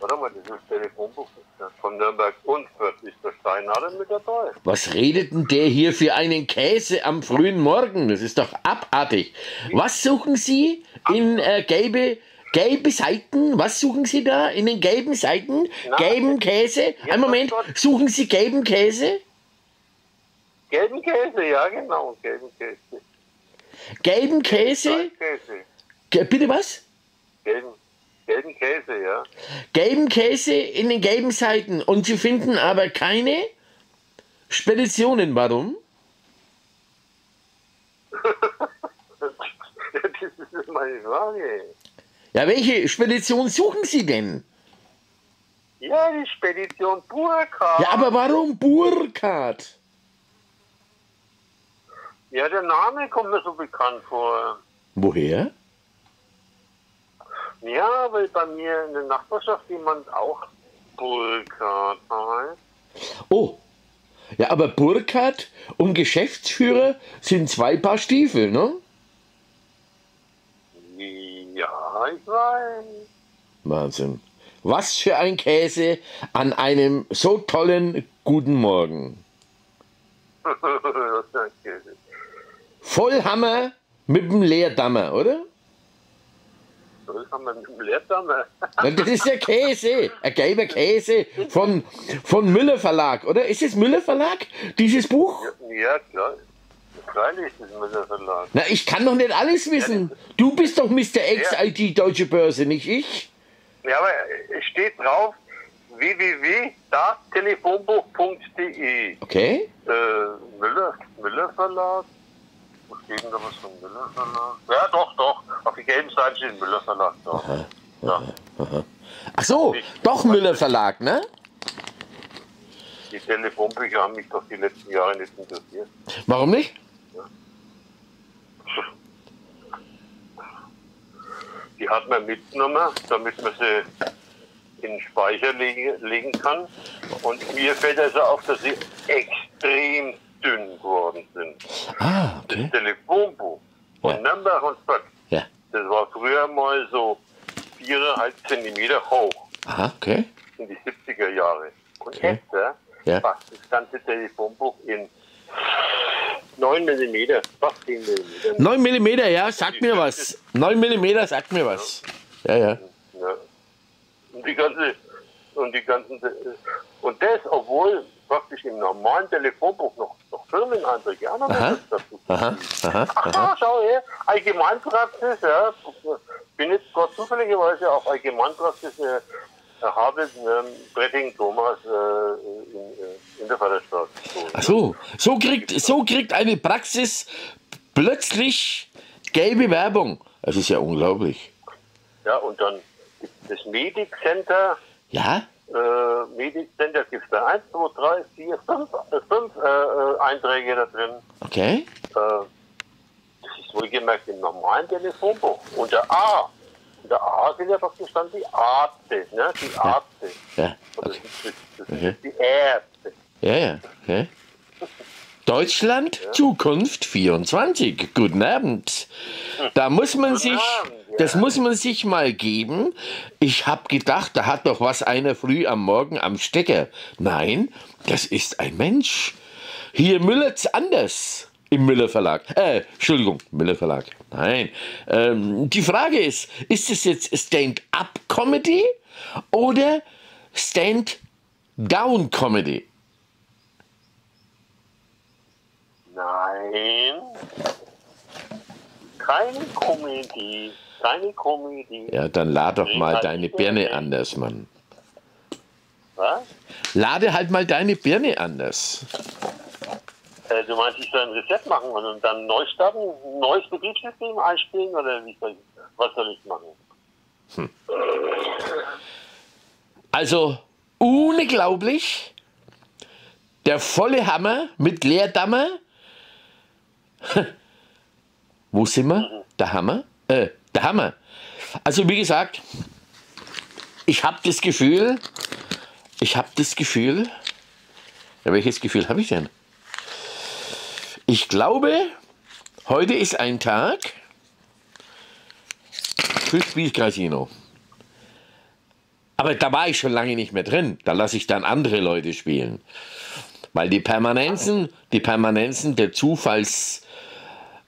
Warte mal, dieses Telefonbuch von Nürnberg und Fürth ist der Steinadel mit dabei. Was redet denn der hier für einen Käse am frühen Morgen? Das ist doch abartig. Was suchen Sie in äh, gelbe, gelbe Seiten? Was suchen Sie da in den gelben Seiten? Na, gelben Käse? Einen Moment, suchen Sie gelben Käse? Gelben Käse, ja genau, gelben Käse. Gelben Käse? Käse. Bitte was? Gelben, gelben Käse, ja. Gelben Käse in den gelben Seiten. Und Sie finden aber keine Speditionen. Warum? das ist meine Frage. Ja, welche Spedition suchen Sie denn? Ja, die Spedition Burkhardt. Ja, aber warum Burkhardt? Ja, der Name kommt mir so bekannt vor. Woher? Ja, weil bei mir in der Nachbarschaft jemand auch Burkhardt heißt. Oh. Ja, aber Burkhardt und Geschäftsführer sind zwei Paar Stiefel, ne? Ja, ich weiß. Wahnsinn. Was für ein Käse an einem so tollen guten Morgen. Käse. Vollhammer mit dem Leerdammer, oder? Das haben wir mit dem Das ist der Käse, ein gelber Käse von, von Müller Verlag, oder? Ist es Müller Verlag, dieses Buch? Ja, klar. Freilich ist es mit der Verlag. Na, ich kann doch nicht alles wissen. Du bist doch Mr. X Ja. IT Deutsche Börse, nicht ich? Ja, aber es steht drauf www.das-telefonbuch.de Okay. äh, Müller, Müller Verlag. Denn da was von Müller Verlag? Ja, doch, doch. Auf der gelben Seite steht Müller Verlag. Ja. Ach so, doch Müller Verlag, ne? Die Telefonbücher haben mich doch die letzten Jahre nicht interessiert. Warum nicht? Die hat man mitgenommen, damit man sie in den Speicher legen, legen kann. Und mir fällt also auf, dass sie extrem dünn geworden sind. Ah, okay. Telefonbuch von Ja. Nürnberg und Fürth, Ja. das war früher mal so 4,5 Zentimeter hoch Aha, okay. in die 70er Jahre. Und Okay. jetzt Ja. passt das ganze Telefonbuch in 9 Millimeter, fast 10 Millimeter. 9 mm, ja, sagt mir was. 9 mm sagt mir was. Ja, ja. Ja. Und die ganze und die ganzen und das, obwohl praktisch im normalen Telefonbuch noch Firmeneinträge auch noch Aha. dazu. Aha, aha, Ach ja, schau her, Allgemeinpraxis, ja. Bin jetzt gerade zufälligerweise auf Allgemeinpraxis äh, habe ähm, Bretting Thomas äh, in, äh, in der Vaterstraße. Ach so, so kriegt, so kriegt eine Praxis plötzlich gelbe Werbung. Das ist ja unglaublich. Ja, und dann das Medic Center. Ja? Äh, Medic Center gibt es da 1, 2, 3, 4, 5, äh, fünf, äh, Einträge da drin. Okay. Äh, das ist wohlgemerkt im normalen Telefonbuch. Und der A. Und der A sind ja praktisch dann die Ärzte, ne? Die Ärzte. Ja, Oder okay. das, das, das Okay. die Ärzte. Ja, ja. Okay. Deutschland, Zukunft 24. Guten Abend. Da muss man sich, Abend, ja. das muss man sich mal geben. Ich habe gedacht, da hat doch was einer früh am Morgen am Stecker. Nein, das ist ein Mensch. Hier Müllert's anders im Müller Verlag. Äh, Entschuldigung, Müller Verlag. Nein. Ähm, die Frage ist, ist es jetzt Stand-up-Comedy oder Stand-down-Comedy? Nein. Keine Komödie. Keine Komödie. Ja, dann lad doch mal deine Birne anders, Mann. Was? Lade halt mal deine Birne anders. Äh, du meinst, ich soll ein Reset machen und dann neu starten, ein neues Betriebssystem einspielen oder wie soll ich, was soll ich machen? Also, unglaublich. Der volle Hammer mit Leerdammer. Wo sind wir? Der Hammer? Äh, der Hammer. Also, wie gesagt, ich habe das Gefühl, ich habe das Gefühl, ja, welches Gefühl habe ich denn? Ich glaube, heute ist ein Tag für Spielcasino. Aber da war ich schon lange nicht mehr drin. Da lasse ich dann andere Leute spielen. Weil die Permanenzen, die Permanenzen der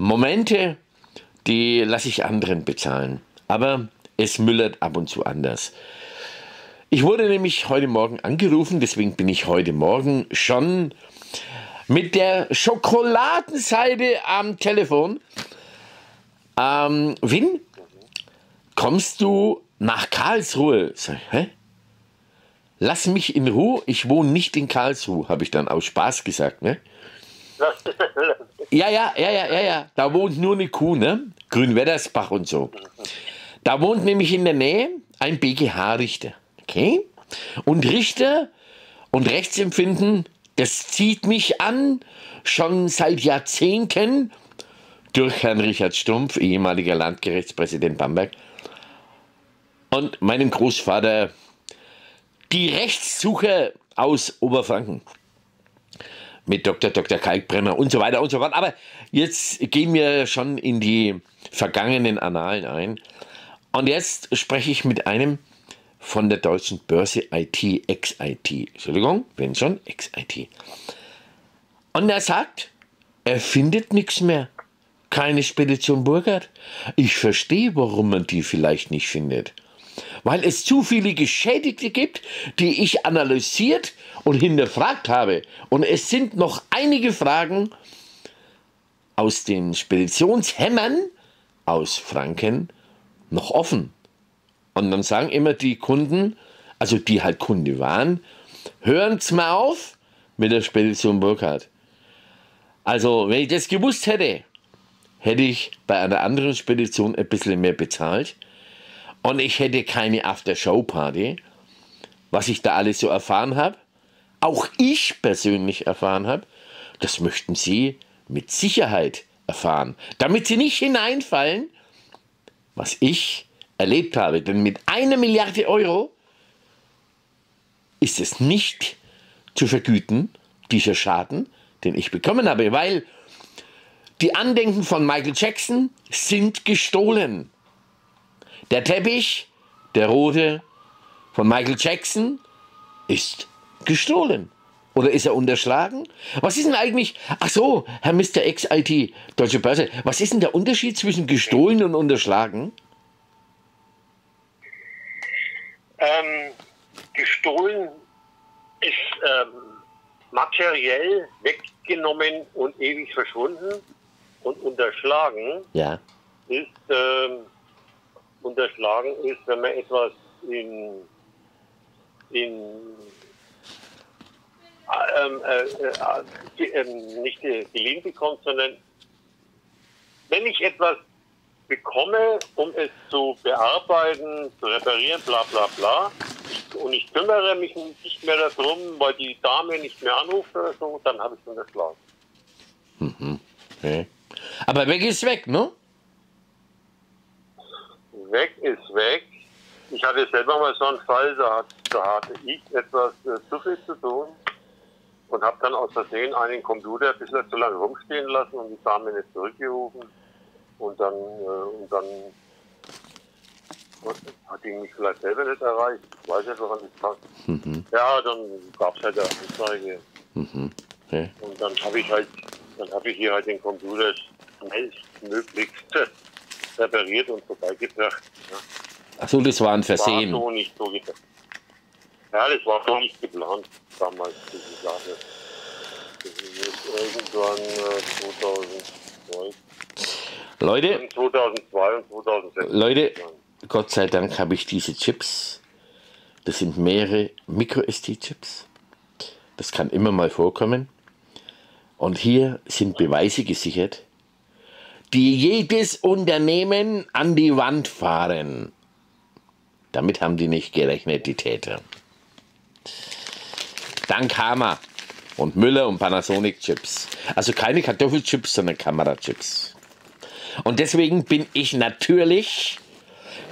Zufallsmomente, die lasse ich anderen bezahlen. Aber es müllert ab und zu anders. Ich wurde nämlich heute Morgen angerufen, deswegen bin ich heute Morgen schon mit der Schokoladenseite am Telefon. Ähm, Win, kommst du nach Karlsruhe? Sag hä? Lass mich in Ruhe, ich wohne nicht in Karlsruhe, habe ich dann aus Spaß gesagt, ne? Ja, ja, ja, ja, ja, ja. Da wohnt nur eine Kuh, ne? Grünweddersbach und so. Da wohnt nämlich in der Nähe ein BGH-Richter. Okay? Und Richter und Rechtsempfinden, das zieht mich an, schon seit Jahrzehnten durch Herrn Richard Stumpf, ehemaliger Landgerichtspräsident Bamberg, und meinem Großvater, die Rechtssuche aus Oberfranken mit Dr. Dr. Kalkbrenner und so weiter und so fort. Aber jetzt gehen wir schon in die vergangenen Annalen ein. Und jetzt spreche ich mit einem von der deutschen Börse IT, ex-IT. Entschuldigung, wenn schon, ex-IT. Und er sagt, er findet nichts mehr. Keine Spedition Burkhardt. Ich verstehe, warum man die vielleicht nicht findet. Weil es zu viele Geschädigte gibt, die ich analysiert und hinterfragt habe. Und es sind noch einige Fragen aus den Speditionshämmern aus Franken noch offen. Und dann sagen immer die Kunden, also die halt Kunde waren, hören's mal auf mit der Spedition Burkhardt. Also, wenn ich das gewusst hätte, hätte ich bei einer anderen Spedition ein bisschen mehr bezahlt und ich hätte keine After-Show-Party, was ich da alles so erfahren habe, auch ich persönlich erfahren habe, das möchten Sie mit Sicherheit erfahren, damit Sie nicht hineinfallen, was ich erlebt habe. Denn mit einer Milliarde Euro ist es nicht zu vergüten, dieser Schaden, den ich bekommen habe, weil die Andenken von Michael Jackson sind gestohlen. Der Teppich, der rote von Michael Jackson, ist gestohlen. Oder ist er unterschlagen? Was ist denn eigentlich, ach so, Herr Mr. X-IT, Deutsche Börse, was ist denn der Unterschied zwischen gestohlen und unterschlagen? Ähm, gestohlen ist ähm, materiell weggenommen und ewig verschwunden und unterschlagen Ja. ist ähm, unterschlagen ist, wenn man etwas in, in ähm, äh, äh, die, ähm, nicht geliehen bekommt, sondern wenn ich etwas bekomme, um es zu bearbeiten, zu reparieren, bla bla bla, und ich kümmere mich nicht mehr darum, weil die Dame nicht mehr anruft oder so, dann habe ich es unterschlagen. Mhm. Okay. Aber weg ist weg, ne? Weg ist weg. Ich hatte selber mal so einen Fall, da, hat, da hatte ich etwas äh, zu viel zu tun und habe dann aus Versehen einen Computer ein bisschen zu lange rumstehen lassen und die Dame nicht zurückgerufen. Und dann, äh, und dann hat die mich vielleicht selber nicht erreicht. Ich weiß nicht, woran das passt. Mhm. Ja, dann gab es halt eine Anzeige. Mhm. Okay. Und dann habe ich halt, dann habe ich hier halt den Computer schnellstmöglichst repariert und vorbeigebracht. Ja. Achso, das war ein War Versehen. so nicht so gedacht. Ja, das war so nicht geplant damals, diese Sache. Das ist jetzt irgendwann äh, 2002, Leute, 2002 und 2006. Leute, Gott sei Dank habe ich diese Chips. Das sind mehrere Micro-SD-Chips. Das kann immer mal vorkommen. Und hier sind Beweise gesichert, die jedes Unternehmen an die Wand fahren. Damit haben die nicht gerechnet, die Täter. Dank Hammer und Müller und Panasonic Chips. Also keine Kartoffelchips, sondern Kamerachips. Und deswegen bin ich natürlich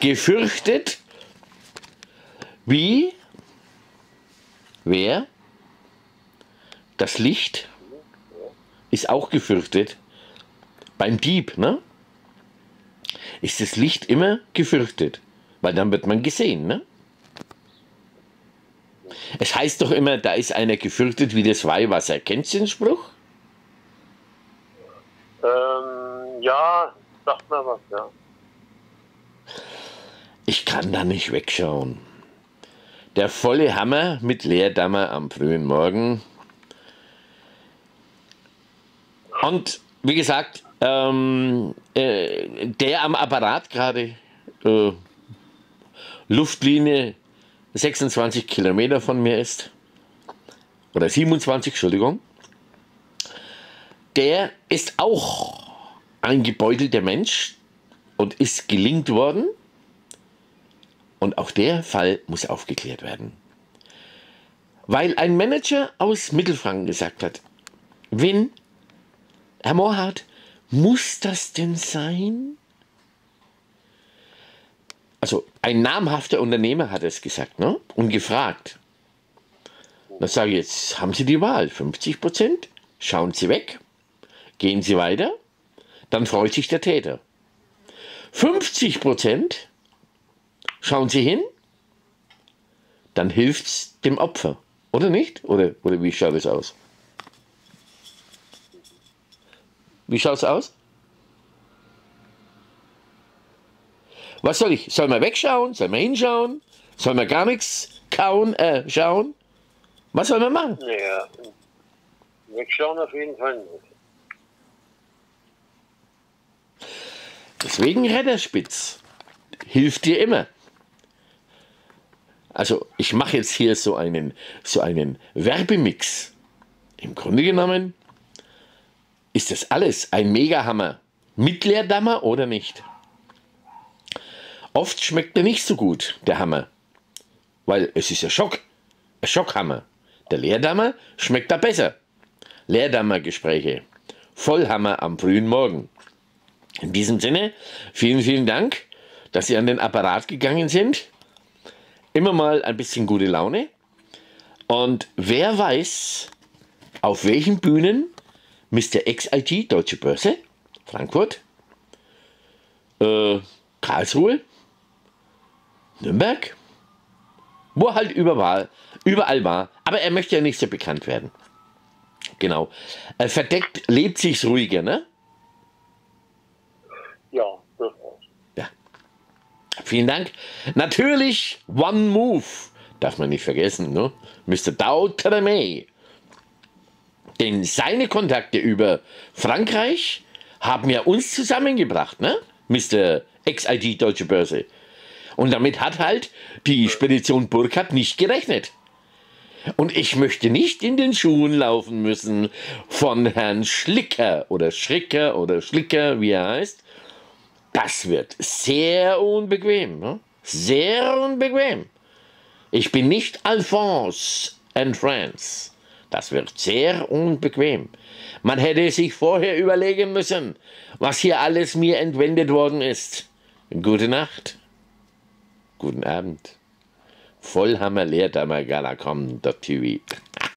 gefürchtet, wie, wer, das Licht ist auch gefürchtet. Beim Dieb, ne? Ist das Licht immer gefürchtet, weil dann wird man gesehen, ne? Es heißt doch immer, da ist einer gefürchtet wie das Weihwasser. Kennst du den Spruch? Ähm, ja, sagt mir was, ja. Ich kann da nicht wegschauen. Der volle Hammer mit Leerdammer am frühen Morgen. Und wie gesagt, ähm, äh, der am Apparat gerade, äh, Luftlinie 26 Kilometer von mir ist, oder 27, Entschuldigung, der ist auch ein gebeutelter Mensch und ist gelingt worden. Und auch der Fall muss aufgeklärt werden. Weil ein Manager aus Mittelfranken gesagt hat, wenn, Herr Mohrhardt, muss das denn sein? Also ein namhafter Unternehmer hat es gesagt ne? und gefragt. Da sage ich jetzt, haben Sie die Wahl, 50 Prozent, schauen Sie weg, gehen Sie weiter, dann freut sich der Täter. 50 Prozent, schauen Sie hin, dann hilft es dem Opfer, oder nicht? Oder, oder wie schaut es aus? Wie schaut es aus? Was soll ich? Soll man wegschauen? Soll man hinschauen? Soll man gar nichts kauen, äh, schauen? Was soll man machen? Ja, wegschauen auf jeden Fall nicht. Deswegen Retterspitz hilft dir immer. Also ich mache jetzt hier so einen, so einen Werbemix. Im Grunde genommen ist das alles ein Megahammer. Mit Leerdammer oder nicht? Oft schmeckt er nicht so gut, der Hammer. Weil es ist ein Schock. Ein Schockhammer. Der Leerdammer schmeckt da besser. Leerdammer-Gespräche. Vollhammer am frühen Morgen. In diesem Sinne, vielen, vielen Dank, dass Sie an den Apparat gegangen sind. Immer mal ein bisschen gute Laune. Und wer weiß, auf welchen Bühnen Mr. XIT, Deutsche Börse, Frankfurt, äh, Karlsruhe, Nürnberg, wo halt überall, überall war, aber er möchte ja nicht so bekannt werden. Genau. Äh, verdeckt lebt sich's ruhiger, ne? Ja, durchaus. Ja. Vielen Dank. Natürlich One Move. Darf man nicht vergessen, ne? Mr. Dow Tremay. Denn seine Kontakte über Frankreich haben ja uns zusammengebracht, ne? Mr. XID Deutsche Börse. Und damit hat halt die Spedition Burkhardt nicht gerechnet. Und ich möchte nicht in den Schuhen laufen müssen von Herrn Schlicker oder Schricker oder Schlicker, wie er heißt. Das wird sehr unbequem. Ne? Sehr unbequem. Ich bin nicht Alphonse and Friends. Das wird sehr unbequem. Man hätte sich vorher überlegen müssen, was hier alles mir entwendet worden ist. Gute Nacht. Guten Abend. Vollhammer Leerdammer Galacom.tv